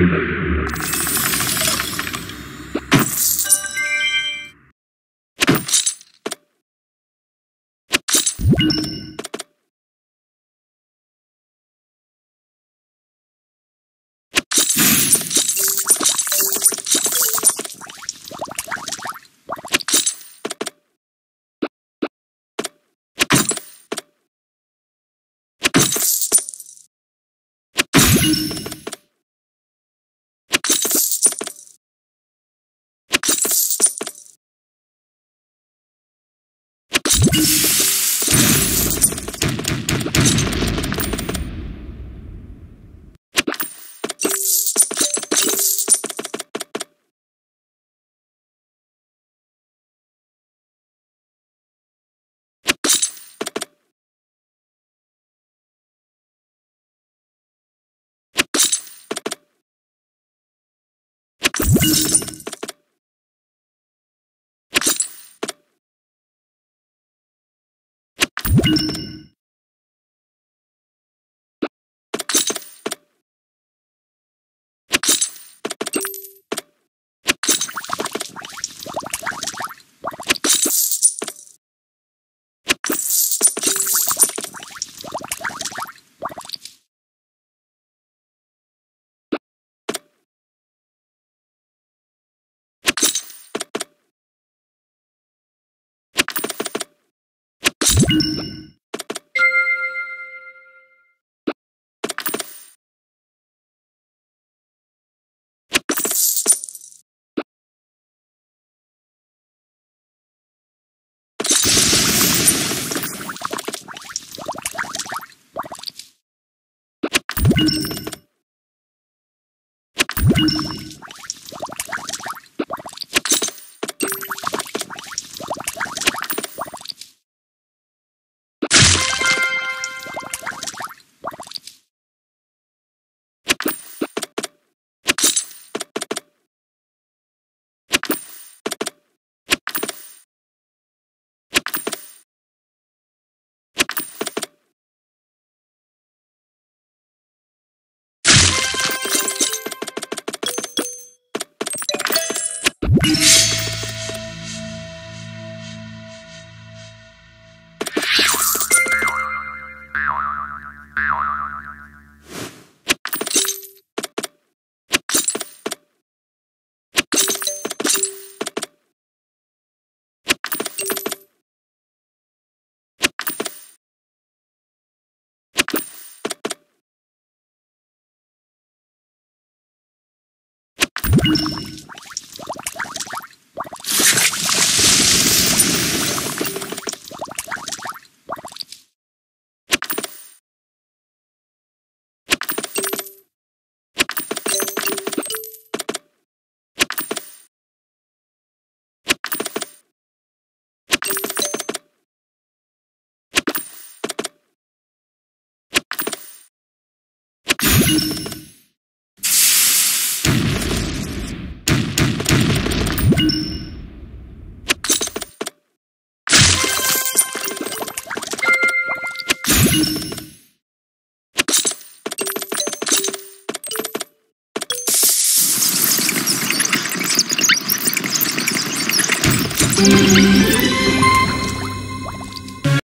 you you. you you you